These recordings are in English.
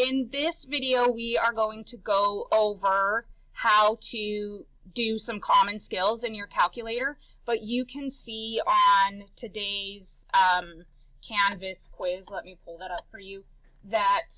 in this video, we are going to go over how to do some common skills in your calculator, but you can see on today's um, Canvas quiz, let me pull that up for you, that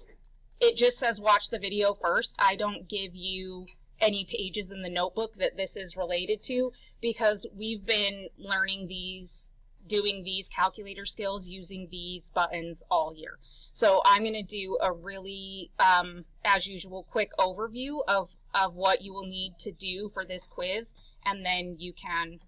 it just says watch the video first. I don't give you any pages in the notebook that this is related to because we've been learning these, doing these calculator skills using these buttons all year. So I'm going to do a really, um, as usual, quick overview of, of what you will need to do for this quiz, and then you can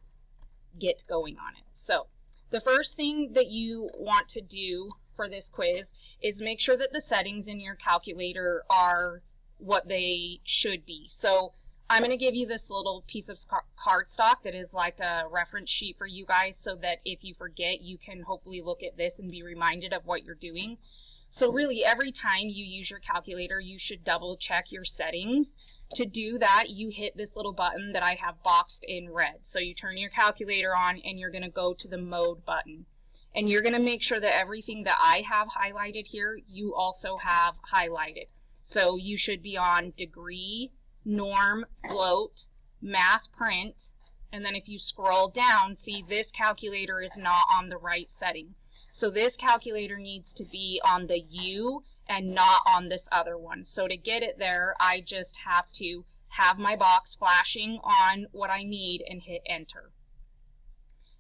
get going on it. So the first thing that you want to do for this quiz is make sure that the settings in your calculator are what they should be. So I'm going to give you this little piece of cardstock that is like a reference sheet for you guys so that if you forget, you can hopefully look at this and be reminded of what you're doing. So really every time you use your calculator, you should double check your settings. To do that, you hit this little button that I have boxed in red. So you turn your calculator on and you're going to go to the mode button. And you're going to make sure that everything that I have highlighted here, you also have highlighted. So you should be on degree, norm, float, math print, and then if you scroll down, see this calculator is not on the right setting. So this calculator needs to be on the U and not on this other one. So to get it there, I just have to have my box flashing on what I need and hit enter.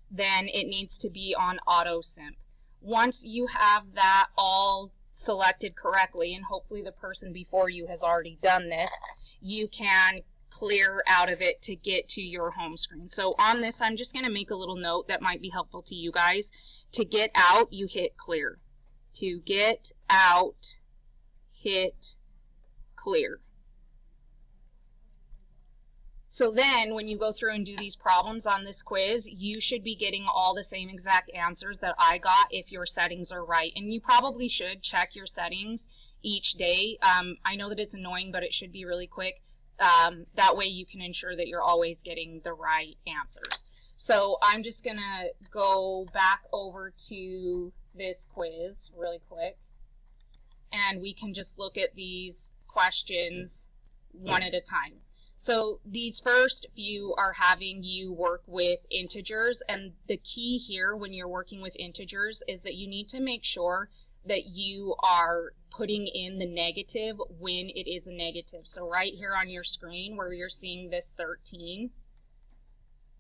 Then it needs to be on auto simp. Once you have that all selected correctly, and hopefully the person before you has already done this, you can clear out of it to get to your home screen. So on this, I'm just going to make a little note that might be helpful to you guys. To get out, you hit clear. To get out, hit clear. So then when you go through and do these problems on this quiz, you should be getting all the same exact answers that I got if your settings are right. And you probably should check your settings each day. Um, I know that it's annoying, but it should be really quick. Um, that way you can ensure that you're always getting the right answers. So I'm just going to go back over to this quiz really quick. And we can just look at these questions one at a time. So these first few are having you work with integers. And the key here when you're working with integers is that you need to make sure that you are putting in the negative when it is a negative. So right here on your screen where you're seeing this 13,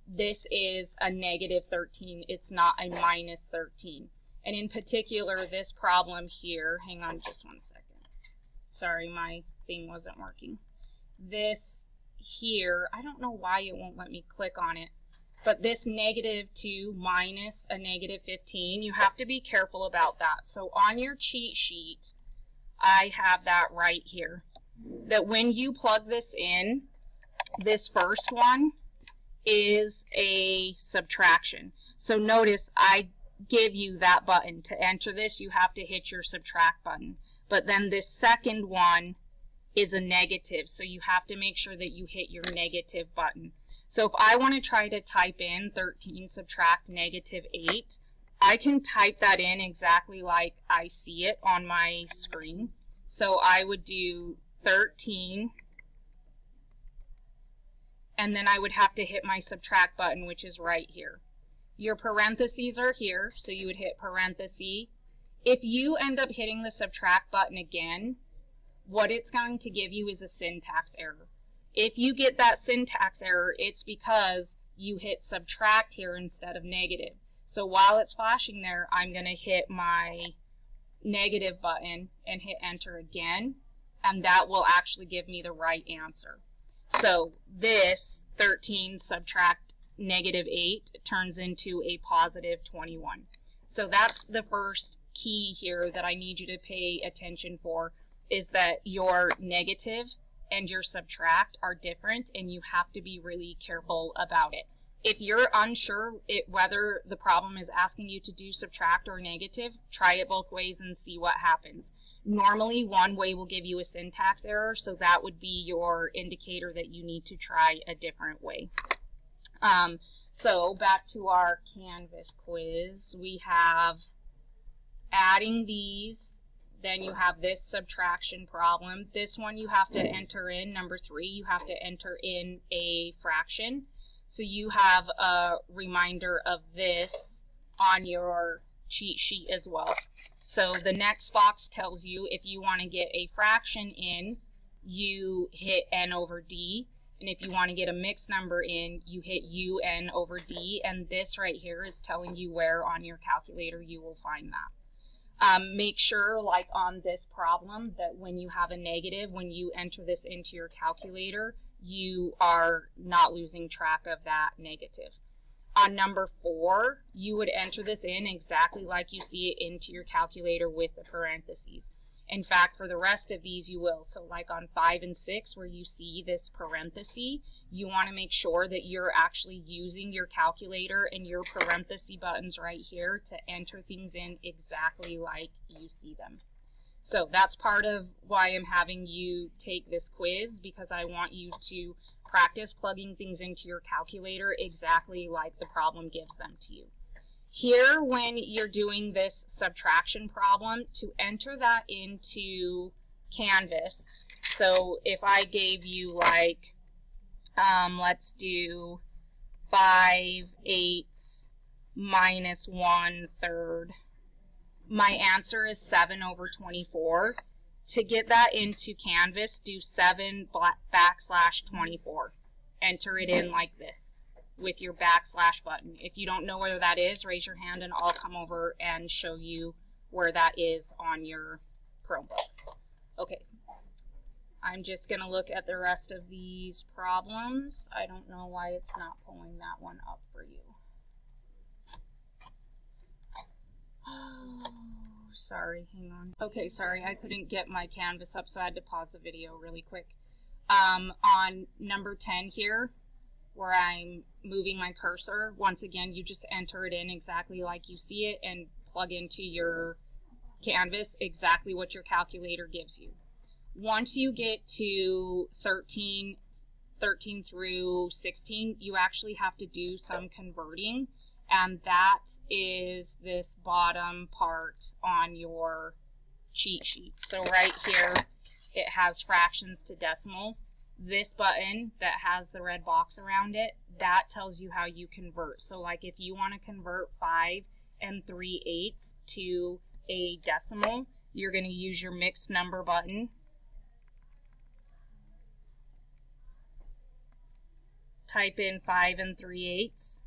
this is a negative 13. It's not a minus 13. And in particular, this problem here, hang on just one second. Sorry, my thing wasn't working. This here, I don't know why it won't let me click on it. But this negative 2 minus a negative 15, you have to be careful about that. So on your cheat sheet, I have that right here. That when you plug this in, this first one is a subtraction. So notice I give you that button. To enter this, you have to hit your subtract button. But then this second one is a negative, so you have to make sure that you hit your negative button. So if I want to try to type in 13 subtract negative 8, I can type that in exactly like I see it on my screen. So I would do 13, and then I would have to hit my subtract button, which is right here. Your parentheses are here, so you would hit parenthesis. If you end up hitting the subtract button again, what it's going to give you is a syntax error. If you get that syntax error, it's because you hit subtract here instead of negative. So while it's flashing there, I'm going to hit my negative button and hit enter again, and that will actually give me the right answer. So this 13 subtract negative 8 turns into a positive 21. So that's the first key here that I need you to pay attention for is that your negative and your subtract are different and you have to be really careful about it. If you're unsure it, whether the problem is asking you to do subtract or negative, try it both ways and see what happens. Normally, one way will give you a syntax error, so that would be your indicator that you need to try a different way. Um, so back to our Canvas quiz, we have adding these Then you have this subtraction problem. This one you have to enter in, number three, you have to enter in a fraction. So you have a reminder of this on your cheat sheet as well. So the next box tells you if you want to get a fraction in, you hit n over d. And if you want to get a mixed number in, you hit un over d. And this right here is telling you where on your calculator you will find that. Um, make sure, like on this problem, that when you have a negative, when you enter this into your calculator, you are not losing track of that negative. On number four, you would enter this in exactly like you see it into your calculator with the parentheses. In fact, for the rest of these, you will. So like on five and six, where you see this parenthesis, you want to make sure that you're actually using your calculator and your parenthesis buttons right here to enter things in exactly like you see them. So that's part of why I'm having you take this quiz because I want you to practice plugging things into your calculator exactly like the problem gives them to you. Here, when you're doing this subtraction problem, to enter that into Canvas, so if I gave you like, um, let's do 5 eighths minus 1 third, my answer is 7 over 24. To get that into Canvas, do 7 backslash 24. Enter it in like this with your backslash button. If you don't know where that is, raise your hand and I'll come over and show you where that is on your Chromebook. Okay, I'm just going to look at the rest of these problems. I don't know why it's not pulling that one up for you. Oh, sorry, hang on. Okay, sorry, I couldn't get my canvas up, so I had to pause the video really quick. Um, on number 10 here, where I'm moving my cursor, once again, you just enter it in exactly like you see it and plug into your canvas exactly what your calculator gives you. Once you get to 13, 13 through 16, you actually have to do some converting, and that is this bottom part on your cheat sheet. So right here, it has fractions to decimals this button that has the red box around it, that tells you how you convert. So like if you want to convert 5 and 3 eighths to a decimal, you're going to use your mixed number button. Type in 5 and 3 eighths,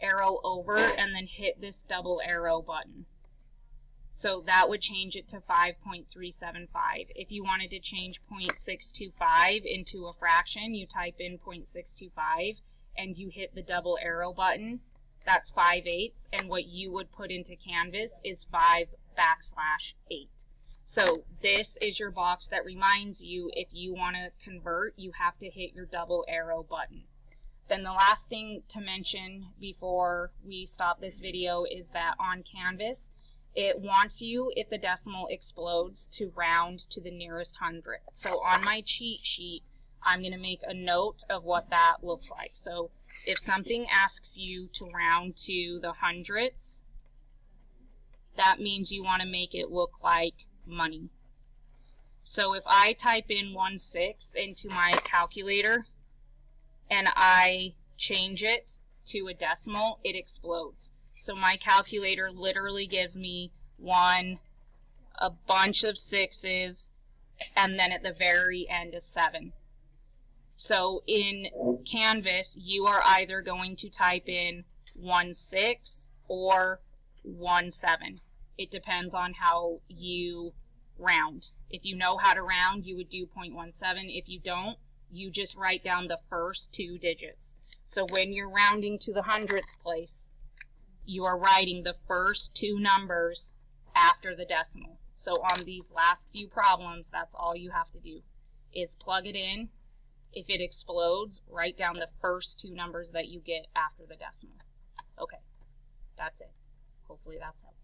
arrow over, and then hit this double arrow button. So that would change it to 5.375. If you wanted to change 0.625 into a fraction, you type in 0.625 and you hit the double arrow button. That's 5 eighths. And what you would put into Canvas is 5 backslash 8. So this is your box that reminds you if you want to convert, you have to hit your double arrow button. Then the last thing to mention before we stop this video is that on Canvas, it wants you, if the decimal explodes, to round to the nearest hundredth. So on my cheat sheet, I'm going to make a note of what that looks like. So if something asks you to round to the hundredths, that means you want to make it look like money. So if I type in 1 sixth into my calculator and I change it to a decimal, it explodes. So my calculator literally gives me one, a bunch of sixes, and then at the very end is seven. So in Canvas, you are either going to type in 1 6 or 1 7. It depends on how you round. If you know how to round, you would do 0.17. If you don't, you just write down the first two digits. So when you're rounding to the hundredths place, you are writing the first two numbers after the decimal. So on these last few problems, that's all you have to do is plug it in. If it explodes, write down the first two numbers that you get after the decimal. Okay, that's it. Hopefully that's helpful.